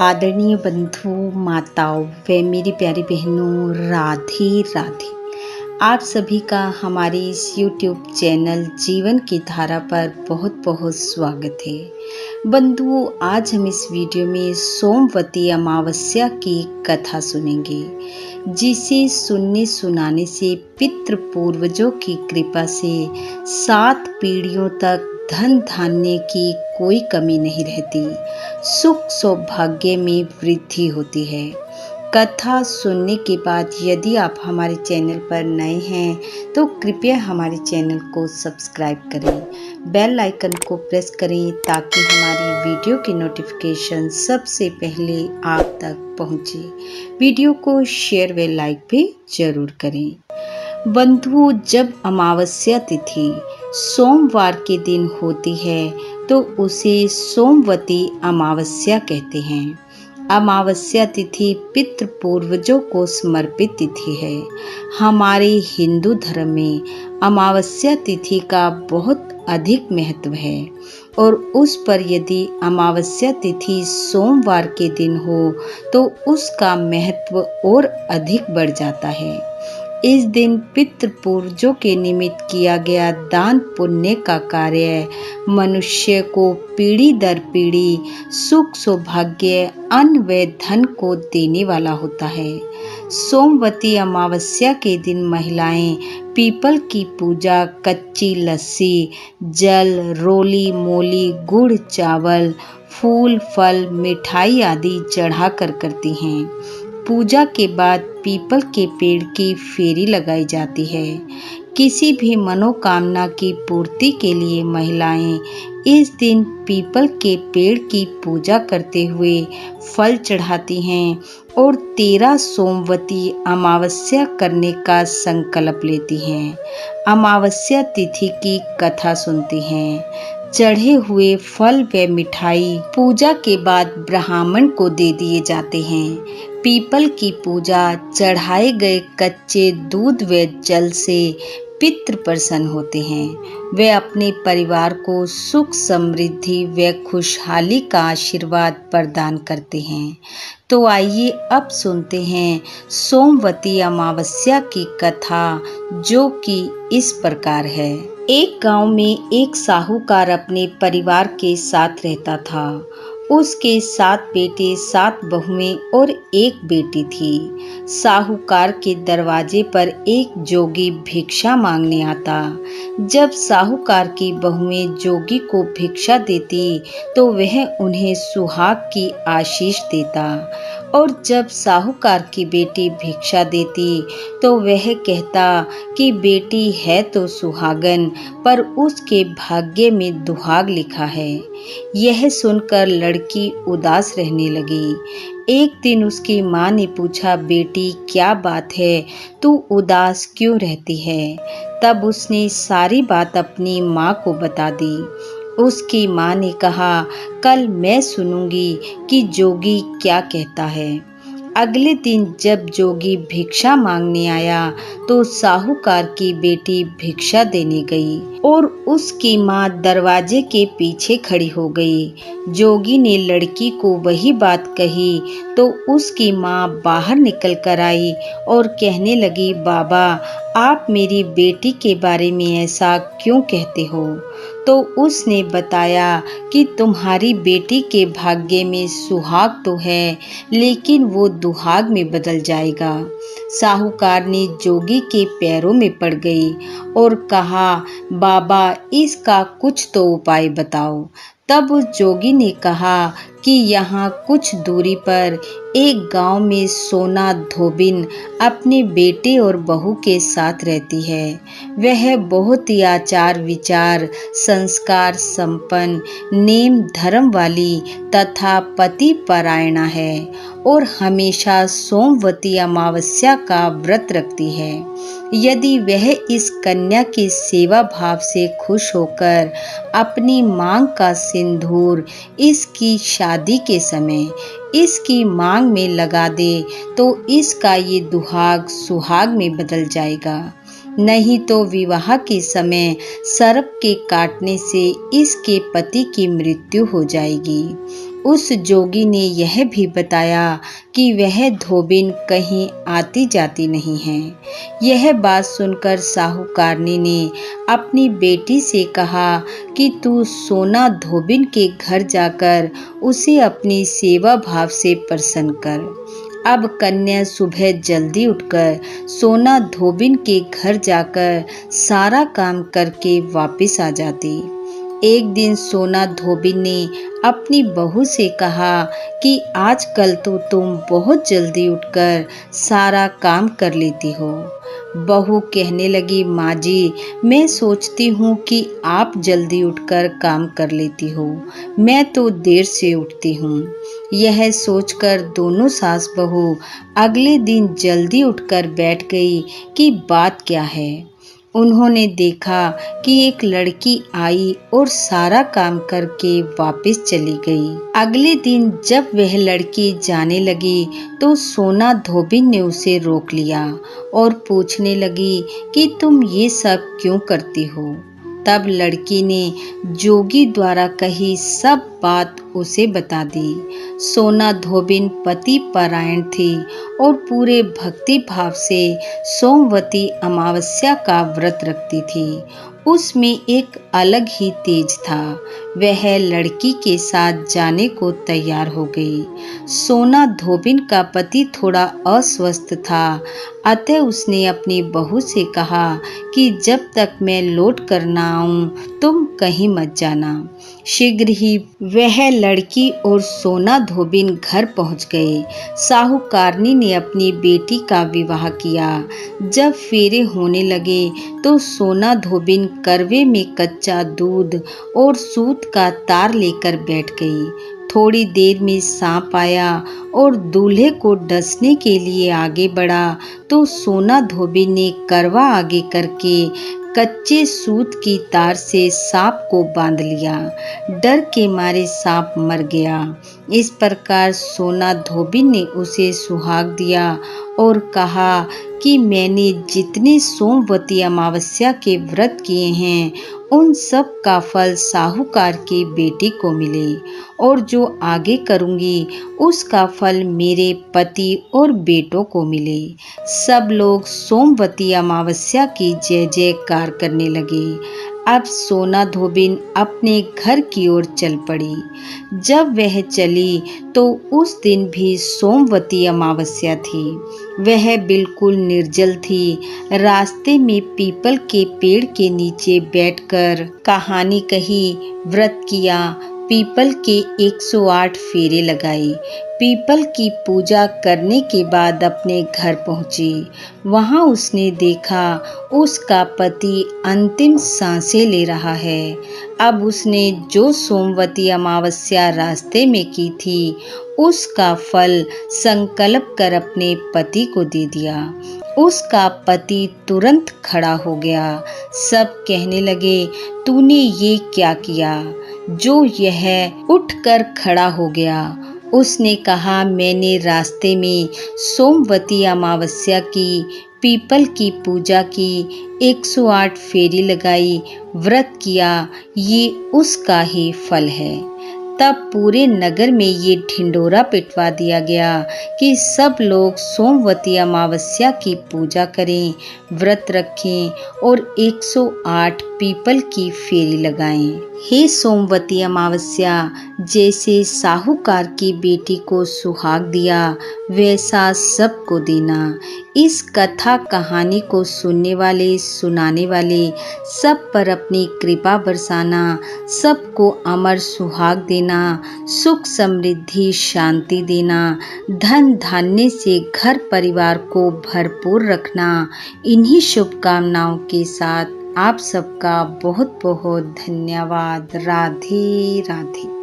आदरणीय बंधु, माताओं व मेरी प्यारी बहनों, राधे राधे। आप सभी का हमारे इस YouTube चैनल जीवन की धारा पर बहुत बहुत स्वागत है। बंधुओं, आज हम इस वीडियो में सोमवती अमावस्या की कथा सुनेंगे, जिसे सुनने सुनाने से पितृ पूर्वजों की कृपा से सात पीढ़ियों तक धन धान्य की कोई कमी नहीं रहती। सुख सौभाग्य में वृद्धि होती है। कथा सुनने के बाद यदि आप हमारे चैनल पर नए हैं तो कृपया हमारे चैनल को सब्सक्राइब करें। बेल आइकन को प्रेस करें ताकि हमारी वीडियो की नोटिफिकेशन सबसे पहले आप तक पहुँचे। वीडियो को शेयर व लाइक भी ज़रूर करें। बंधु जब अमावस्या तिथि सोमवार के दिन होती है तो उसे सोमवती अमावस्या कहते हैं। अमावस्या तिथि पितृ पूर्वजों को समर्पित तिथि है। हमारे हिंदू धर्म में अमावस्या तिथि का बहुत अधिक महत्व है और उस पर यदि अमावस्या तिथि सोमवार के दिन हो तो उसका महत्व और अधिक बढ़ जाता है। इस दिन पितृपूर्वजों के निमित्त किया गया दान पुण्य का कार्य मनुष्य को पीढ़ी दर पीढ़ी सुख, सौभाग्य, अन्न व धन को देने वाला होता है। सोमवती अमावस्या के दिन महिलाएँ पीपल की पूजा, कच्ची लस्सी, जल, रोली, मोली, गुड़, चावल, फूल, फल, मिठाई आदि चढ़ाकर करती हैं। पूजा के बाद पीपल के पेड़ की फेरी लगाई जाती है। किसी भी मनोकामना की पूर्ति के लिए महिलाएँ इस दिन पीपल के पेड़ की पूजा करते हुए फल चढ़ाती हैं और तेरह सोमवती अमावस्या करने का संकल्प लेती हैं। अमावस्या तिथि की कथा सुनती हैं। चढ़े हुए फल व मिठाई पूजा के बाद ब्राह्मण को दे दिए जाते हैं। पीपल की पूजा, चढ़ाए गए कच्चे दूध व जल से पितृ प्रसन्न होते हैं। वे अपने परिवार को सुख समृद्धि व खुशहाली का आशीर्वाद प्रदान करते हैं। तो आइए अब सुनते हैं सोमवती अमावस्या की कथा जो कि इस प्रकार है। एक गाँव में एक साहूकार अपने परिवार के साथ रहता था। उसके सात बेटे, सात बहुएँ और एक बेटी थी। साहूकार के दरवाजे पर एक जोगी भिक्षा मांगने आता। जब साहूकार की बहुएँ जोगी को भिक्षा देती तो वह उन्हें सुहाग की आशीष देता। और जब साहूकार की बेटी भिक्षा देती तो वह कहता कि, बेटी है तो सुहागन, पर उसके भाग्य में दुहाग लिखा है। यह सुनकर लड़की उदास रहने लगी। एक दिन उसकी माँ ने पूछा, बेटी, क्या बात है? तू उदास क्यों रहती है? तब उसने सारी बात अपनी माँ को बता दी। उसकी माँ ने कहा, कल मैं सुनूँगी कि जोगी क्या कहता है। अगले दिन जब जोगी भिक्षा मांगने आया तो साहूकार की बेटी भिक्षा देने गई और उसकी माँ दरवाजे के पीछे खड़ी हो गई। जोगी ने लड़की को वही बात कही तो उसकी माँ बाहर निकल कर आई और कहने लगी, बाबा, आप मेरी बेटी के बारे में ऐसा क्यों कहते हो? तो उसने बताया कि तुम्हारी बेटी के भाग्य में सुहाग तो है, लेकिन वो दुहाग में बदल जाएगा। साहूकार ने जोगी के पैरों में पड़ गई और कहा, बाबा, इसका कुछ तो उपाय बताओ। तब उस जोगी ने कहा कि यहाँ कुछ दूरी पर एक गाँव में सोना धोबिन अपने बेटे और बहू के साथ रहती है। वह बहुत ही आचार विचार, संस्कार संपन्न, नेम धर्म वाली तथा पति परायणा है और हमेशा सोमवती अमावस्या का व्रत रखती है। यदि वह इस कन्या की सेवा भाव से खुश होकर अपनी मांग का सिंदूर इसकी शादी के समय, इसकी मांग में लगा दे तो इसका ये दुहाग सुहाग में बदल जाएगा। नहीं तो विवाह के समय सर्प के काटने से इसके पति की मृत्यु हो जाएगी। उस जोगी ने यह भी बताया कि वह धोबिन कहीं आती जाती नहीं है। यह बात सुनकर साहूकारनी ने अपनी बेटी से कहा कि तू सोना धोबिन के घर जाकर उसे अपनी सेवा भाव से प्रसन्न कर। अब कन्या सुबह जल्दी उठकर सोना धोबिन के घर जाकर सारा काम करके वापस आ जाती। एक दिन सोना धोबी ने अपनी बहू से कहा कि आजकल तो तुम बहुत जल्दी उठकर सारा काम कर लेती हो। बहू कहने लगी, माँ जी, मैं सोचती हूँ कि आप जल्दी उठकर काम कर लेती हो। मैं तो देर से उठती हूँ। यह सोचकर दोनों सास बहू अगले दिन जल्दी उठकर बैठ गई कि बात क्या है। उन्होंने देखा कि एक लड़की आई और सारा काम करके वापस चली गई। अगले दिन जब वह लड़की जाने लगी तो सोना धोबी ने उसे रोक लिया और पूछने लगी कि तुम ये सब क्यों करती हो? तब लड़की ने जोगी द्वारा कही सब बात उसे बता दी। सोना धोबिन पति परायण थी और पूरे भक्ति भाव से सोमवती अमावस्या का व्रत रखती थी। उसमें एक अलग ही तेज था। वह लड़की के साथ जाने को तैयार हो गई। सोना धोबिन का पति थोड़ा अस्वस्थ था। अतः उसने अपनी बहू से कहा कि जब तक मैं लौट कर ना आऊँ, तुम कहीं मत जाना। शीघ्र ही वह लड़की और सोना धोबिन घर पहुँच गए। साहूकारनी ने अपनी बेटी का विवाह किया। जब फेरे होने लगे तो सोना धोबिन करवे में कच्चा दूध और सूत का तार लेकर बैठ गई। थोड़ी देर में सांप आया और दूल्हे को डसने के लिए आगे बढ़ा तो सोना धोबी ने करवा आगे करके कच्चे सूत की तार से सांप को बाँध लिया। डर के मारे सांप मर गया। इस प्रकार सोना धोबी ने उसे सुहाग दिया और कहा कि मैंने जितने सोमवती अमावस्या के व्रत किए हैं उन सब का फल साहूकार के बेटे को मिले, और जो आगे करूँगी, उसका फल मेरे पति और बेटों को मिले। सब लोग सोमवती अमावस्या की जय जयकार करने लगे। अब सोना धोबिन अपने घर की ओर चल पड़ी। जब वह चली तो उस दिन भी सोमवती अमावस्या थी। वह बिल्कुल निर्जल थी। रास्ते में पीपल के पेड़ के नीचे बैठकर कहानी कही, व्रत किया पीपल के 108 फेरे लगाए। पीपल की पूजा करने के बाद अपने घर पहुँची। वहाँ उसने देखा, उसका पति अंतिम साँसें ले रहा है। अब उसने जो सोमवती अमावस्या रास्ते में की थी, उसका फल संकल्प कर अपने पति को दे दिया। उसका पति तुरंत खड़ा हो गया। सब कहने लगे, तूने ये क्या किया? जो यह उठकर खड़ा हो गया। उसने कहा, मैंने रास्ते में सोमवती अमावस्या की, पीपल की पूजा की 108 फेरी लगाई, व्रत किया, ये उसका ही फल है। तब पूरे नगर में ये ढिंडोरा पिटवा दिया गया कि सब लोग सोमवती अमावस्या की पूजा करें, व्रत रखें और 108 पीपल की फेरी लगाएँ। हे सोमवती अमावस्या, जैसे साहूकार की बेटी को सुहाग दिया, वैसा सबको देना। इस कथा कहानी को सुनने वाले, सुनाने वाले, सब पर अपनी कृपा बरसाना, सबको अमर सुहाग देना, सुख समृद्धि शांति देना, धन धान्य से घर परिवार को भरपूर रखना, इन्हीं शुभकामनाओं के साथ आप सबका बहुत बहुत धन्यवाद। राधे राधे